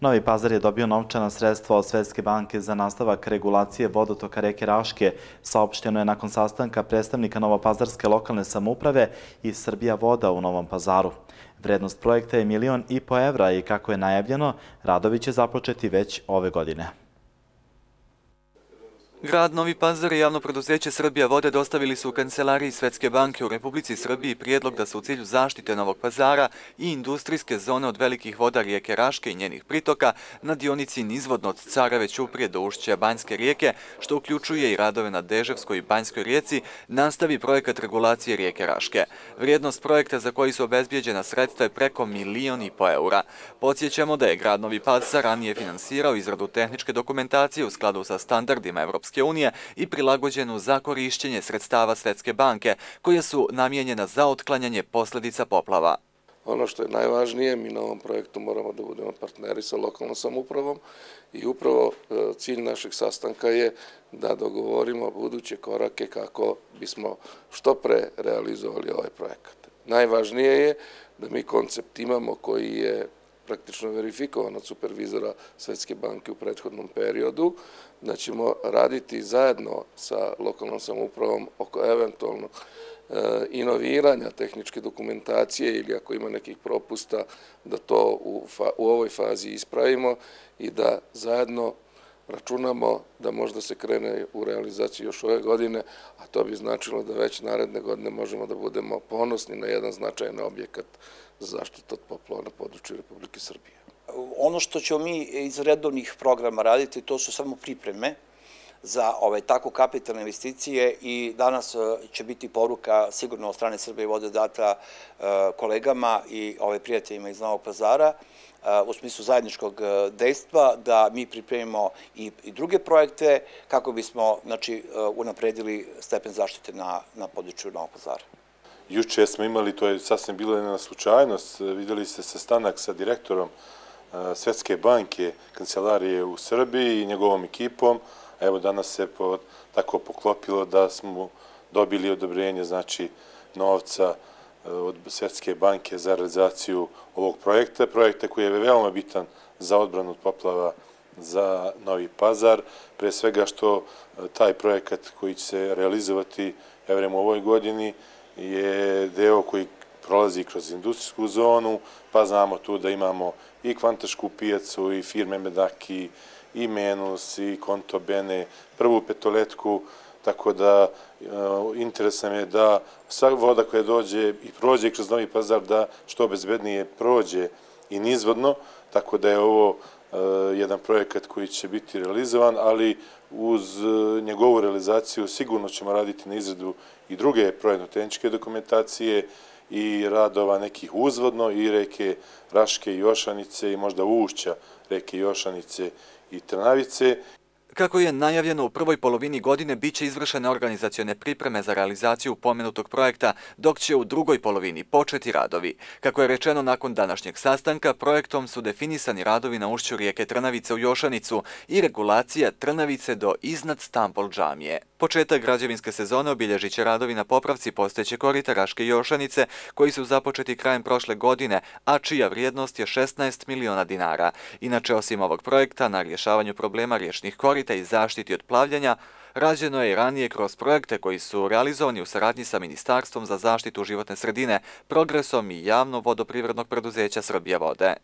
Novi Pazar je dobio novčana sredstva od Svetske banke za nastavak regulacije vodotoka reke Raške. Saopšteno je nakon sastanka predstavnika Novopazarske lokalne samuprave i Srbija voda u Novom Pazaru. Vrednost projekta je milion i po evra i kako je najavljeno, radovi će započeti već ove godine. Grad Novi Pazar i javno preduzeće Srbija vode dostavili su u kancelariji Svetske banke u Republici Srbiji prijedlog da se u cilju zaštite Novog Pazara i industrijske zone od velikih voda rijeke Raške i njenih pritoka na dionici nizvodno od Careve Ćuprije do ušća Banjske rijeke, što uključuje i radove na Deževskoj i Banjskoj rijeci, nastavi projekat regulacije rijeke Raške. Vrijednost projekta za koji su obezbjeđena sredstva je preko milion i po eura. Podsjećamo da je grad Novi Pazar ranije finansirao izradu tehničke dokumentacije u skladu sa standardima Evropske Evropske unije i prilagođenu za korišćenje sredstava Svetske banke, koje su namjenjena za otklanjanje posljedica poplava. Ono što je najvažnije, mi na ovom projektu moramo da budemo partneri sa lokalnom samupravom i upravo e, cilj našeg sastanka je da dogovorimo buduće korake kako bismo što pre realizovali ovaj projekat. Najvažnije je da mi koncept imamo koji je praktično verifikovan od supervizora Svetske banke u prethodnom periodu, da ćemo raditi zajedno sa lokalnom samoupravom oko eventualno e, inoviranja tehničke dokumentacije ili ako ima nekih propusta da to u ovoj fazi ispravimo i da zajedno računamo da možda se krene u realizaciju još ove godine, a to bi značilo da već naredne godine možemo da budemo ponosni na jedan značajan objekat zaštita od poplova na području Republike Srbije. Ono što ćemo mi iz redovnih programa raditi, to su samo pripreme za ove tako kapitalne investicije i danas e, će biti poruka sigurno od strane Srbije vode data e, kolegama i ove prijateljima iz Novog pazara e, u smislu zajedničkog dejstva da mi pripremimo i i druge projekte kako bismo znači, unapredili stepen zaštite na području Novog pazara. Juče smo imali, to je sasvim bilo jedna slučajnost, vidjeli ste sastanak sa direktorom e, Svetske banke kancelarije u Srbiji i njegovom ekipom. Evo danas se tako poklopilo da smo dobili odobrenje znači novca e, od Svetske banke za realizaciju ovog projekta. Projekta koji je veoma bitan za odbranu od poplava za Novi Pazar. Pre svega što e, taj projekat koji će se realizovati evrem u ovoj godini je deo koji prolazi kroz industrijsku zonu, pa znamo tu da imamo i kvantašku pijacu, i firme Medaki, i Menus, i Konto Bene, prvu petoletku, tako da e, interesam je da sva voda koja dođe i prođe kroz Novi Pazar, da što bezbednije prođe i nizvodno, tako da je ovo Eh, jedan projekat koji će biti realizovan, ali uz eh, njegovu realizaciju sigurno ćemo raditi na izradu i druge projektno-tehničke dokumentacije i radova nekih uzvodno i reke Raške i Jošanice i možda ušća reke Jošanice i Trnavice. Kako je najavljeno u prvoj polovini godine, bit će izvršene organizacijone pripreme za realizaciju pomenutog projekta, dok će u drugoj polovini početi radovi. Kako je rečeno nakon današnjeg sastanka, projektom su definisani radovi na ušću rijeke Trnavice u Jošanicu i regulacija Trnavice do iznad Stampol džamije. Početak građevinske sezone obilježit će radovi na popravci postojeće korita Raške i Jošanice, koji su započeti krajem prošle godine, a čija vrijednost je 16 miliona dinara. Inače, osim ovog projekta, na rješavanju problema riječnih korita i zaštiti od plavljanja, rađeno je i ranije kroz projekte koji su realizovani u saradnji sa Ministarstvom za zaštitu životne sredine, progresom i javno vodoprivrednog preduzeća Srbije vode.